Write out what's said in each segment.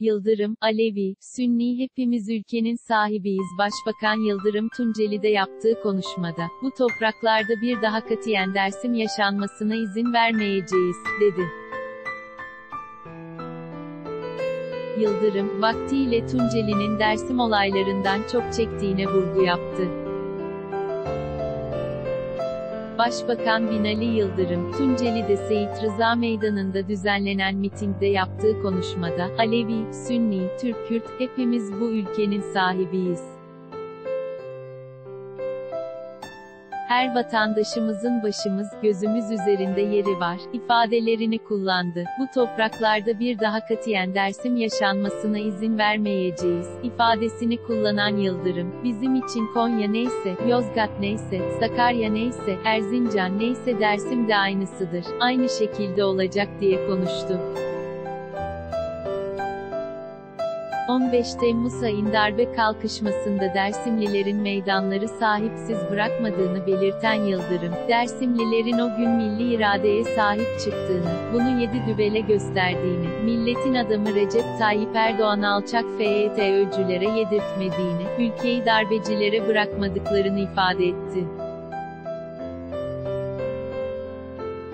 Yıldırım, Alevi, Sünni hepimiz ülkenin sahibiyiz. Başbakan Yıldırım Tunceli'de yaptığı konuşmada, bu topraklarda bir daha katiyen Dersim yaşanmasına izin vermeyeceğiz, dedi. Yıldırım, vaktiyle Tunceli'nin Dersim olaylarından çok çektiğine vurgu yaptı. Başbakan Binali Yıldırım, Tunceli'de Seyit Rıza Meydanı'nda düzenlenen mitingde yaptığı konuşmada, Alevi, Sünni, Türk, Kürt, hepimiz bu ülkenin sahibiyiz. Her vatandaşımızın başımız, gözümüz üzerinde yeri var, ifadelerini kullandı. Bu topraklarda bir daha katiyen Dersim yaşanmasına izin vermeyeceğiz, ifadesini kullanan Yıldırım, bizim için Konya neyse, Yozgat neyse, Sakarya neyse, Erzincan neyse Dersim de aynısıdır, aynı şekilde olacak diye konuştu. 15 Temmuz ayın darbe kalkışmasında Dersimlilerin meydanları sahipsiz bırakmadığını belirten Yıldırım, Dersimlilerin o gün milli iradeye sahip çıktığını, bunu yedi dübele gösterdiğini, milletin adamı Recep Tayyip Erdoğan alçak FETÖ'cülere yedirtmediğini, ülkeyi darbecilere bırakmadıklarını ifade etti.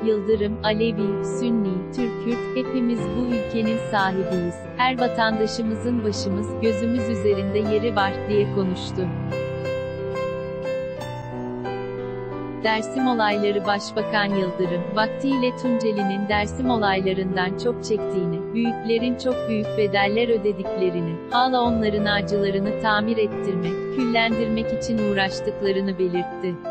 Yıldırım, Alevi, Sünni, Türk, Kürt, hepimiz bu ülkenin sahibiyiz. Her vatandaşımızın başımız, gözümüz üzerinde yeri var, diye konuştu. Dersim olayları Başbakan Yıldırım, vaktiyle Tunceli'nin Dersim olaylarından çok çektiğini, büyüklerin çok büyük bedeller ödediklerini, hala onların acılarını tamir ettirmek, küllendirmek için uğraştıklarını belirtti.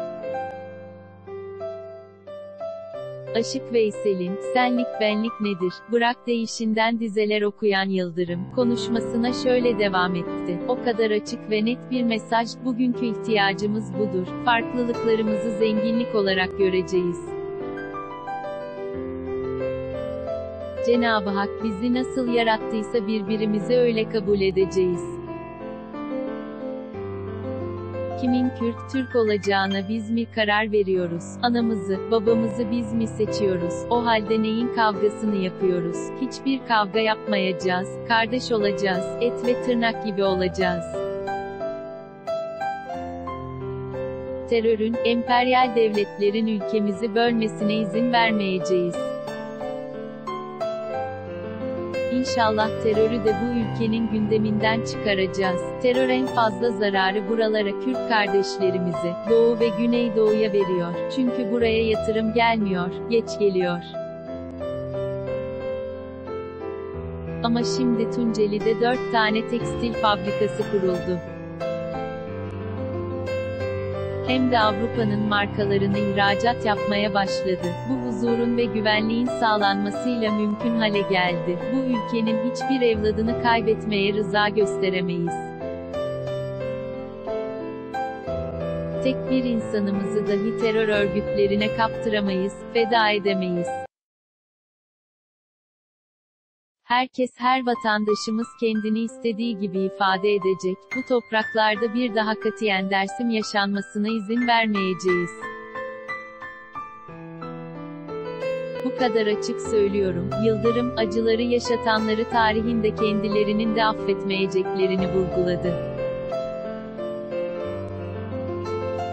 Aşık Veysel'in, senlik benlik nedir, bırak değişinden dizeler okuyan Yıldırım, konuşmasına şöyle devam etti. O kadar açık ve net bir mesaj, bugünkü ihtiyacımız budur. Farklılıklarımızı zenginlik olarak göreceğiz. Cenab-ı Hak bizi nasıl yarattıysa birbirimizi öyle kabul edeceğiz. Kimin Kürt, Türk olacağına biz mi karar veriyoruz? Anamızı, babamızı biz mi seçiyoruz? O halde neyin kavgasını yapıyoruz? Hiçbir kavga yapmayacağız, kardeş olacağız, et ve tırnak gibi olacağız. Terörün, emperyal devletlerin ülkemizi bölmesine izin vermeyeceğiz. İnşallah terörü de bu ülkenin gündeminden çıkaracağız. Terör en fazla zararı buralara Kürt kardeşlerimizi, Doğu ve Güneydoğu'ya veriyor. Çünkü buraya yatırım gelmiyor, geç geliyor. Ama şimdi Tunceli'de 4 tane tekstil fabrikası kuruldu. Hem de Avrupa'nın markalarını ihracat yapmaya başladı. Bu huzurun ve güvenliğin sağlanmasıyla mümkün hale geldi. Bu ülkenin hiçbir evladını kaybetmeye rıza gösteremeyiz. Tek bir insanımızı dahi terör örgütlerine kaptıramayız, feda edemeyiz. Herkes her vatandaşımız kendini istediği gibi ifade edecek, bu topraklarda bir daha katiyen Dersim yaşanmasına izin vermeyeceğiz. Bu kadar açık söylüyorum. Yıldırım, acıları yaşatanları tarihinde kendilerinin de affetmeyeceklerini vurguladı.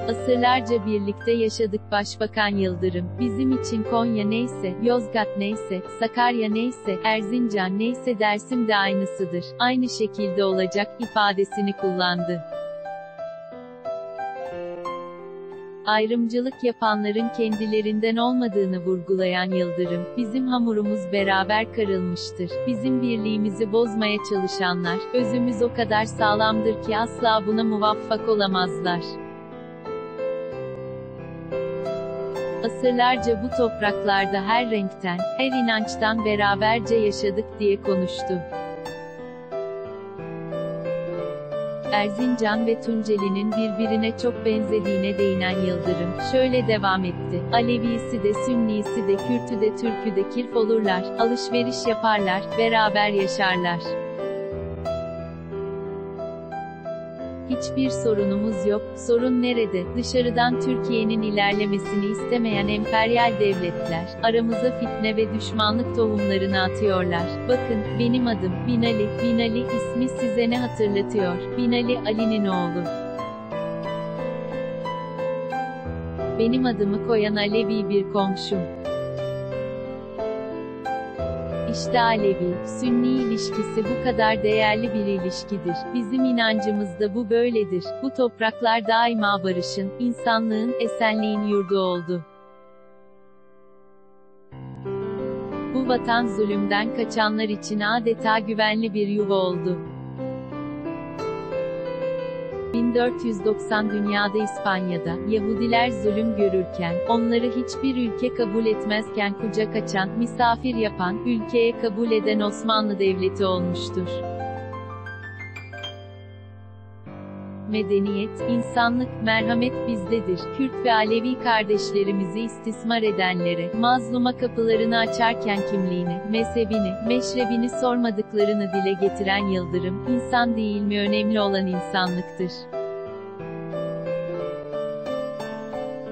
Asırlarca birlikte yaşadık Başbakan Yıldırım. Bizim için Konya neyse, Yozgat neyse, Sakarya neyse, Erzincan neyse Dersim de aynısıdır. Aynı şekilde olacak ifadesini kullandı. Ayrımcılık yapanların kendilerinden olmadığını vurgulayan Yıldırım, bizim hamurumuz beraber karılmıştır. Bizim birliğimizi bozmaya çalışanlar, özümüz o kadar sağlamdır ki asla buna muvaffak olamazlar. Asırlarca bu topraklarda her renkten, her inançtan beraberce yaşadık diye konuştu. Erzincan ve Tunceli'nin birbirine çok benzediğine değinen Yıldırım, şöyle devam etti. Alevisi de Sünnisi de Kürtü de Türkü de kirf olurlar, alışveriş yaparlar, beraber yaşarlar. Hiçbir sorunumuz yok. Sorun nerede? Dışarıdan Türkiye'nin ilerlemesini istemeyen emperyal devletler, aramıza fitne ve düşmanlık tohumlarını atıyorlar. Bakın, benim adım, Binali. Binali ismi size ne hatırlatıyor? Binali Ali'nin oğlu. Benim adımı koyan Alevi bir komşum. İşte Alevi, Sünni ilişkisi bu kadar değerli bir ilişkidir. Bizim inancımızda bu böyledir. Bu topraklar daima barışın, insanlığın, esenliğin yurdu oldu. Bu vatan zulümden kaçanlar için adeta güvenli bir yuva oldu. 1490 dünyada İspanya'da, Yahudiler zulüm görürken, onları hiçbir ülke kabul etmezken kucak açan, misafir yapan, ülkeye kabul eden Osmanlı Devleti olmuştur. Medeniyet, insanlık, merhamet bizdedir. Kürt ve Alevi kardeşlerimizi istismar edenlere, mazluma kapılarını açarken kimliğini, mezhebini, meşrebini sormadıklarını dile getiren Yıldırım, insan değil mi önemli olan insanlıktır.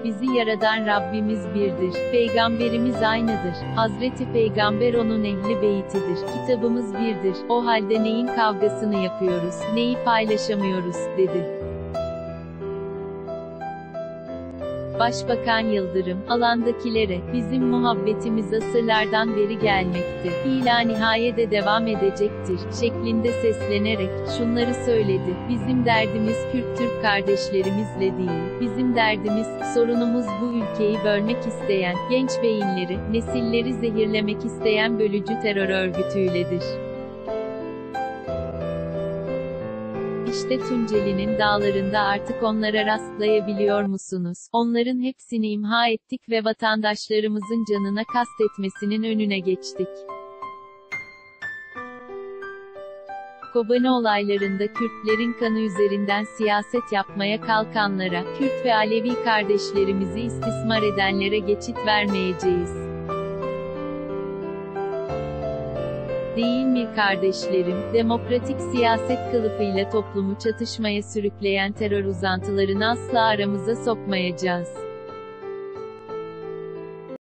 Bizi yaradan Rabbimiz birdir. Peygamberimiz aynıdır. Hazreti Peygamber onun ehli beytidir. Kitabımız birdir. O halde neyin kavgasını yapıyoruz, neyi paylaşamıyoruz, dedi. Başbakan Yıldırım, alandakilere, bizim muhabbetimiz asırlardan beri gelmekte, ila nihayede devam edecektir, şeklinde seslenerek, şunları söyledi, bizim derdimiz Kürt-Türk kardeşlerimizle değil, bizim derdimiz, sorunumuz bu ülkeyi bölmek isteyen, genç beyinleri, nesilleri zehirlemek isteyen bölücü terör örgütüyledir. İşte Tunceli'nin dağlarında artık onlara rastlayabiliyor musunuz? Onların hepsini imha ettik ve vatandaşlarımızın canına kastetmesinin önüne geçtik. Kobani olaylarında Kürtlerin kanı üzerinden siyaset yapmaya kalkanlara, Kürt ve Alevi kardeşlerimizi istismar edenlere geçit vermeyeceğiz. Değil mi kardeşlerim, demokratik siyaset kılıfıyla toplumu çatışmaya sürükleyen terör uzantılarını asla aramıza sokmayacağız.